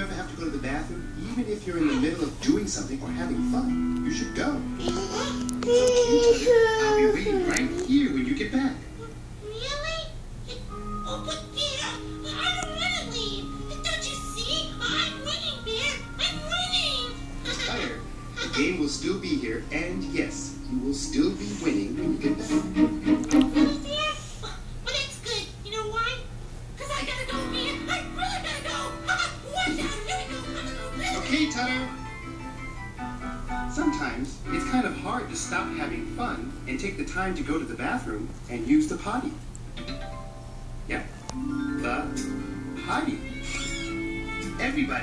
ever have to go to the bathroom, even if you're in the middle of doing something or having fun, you should go. It's okay, I'll be waiting right here when you get back. Really? Oh, but Peter, I don't want to leave. Don't you see? I'm winning, Bear. I'm winning. Fire, the game will still be here, and yes, you will still be winning when you get Sometimes it's kind of hard to stop having fun and take the time to go to the bathroom and use the potty. Yeah, the potty. Everybody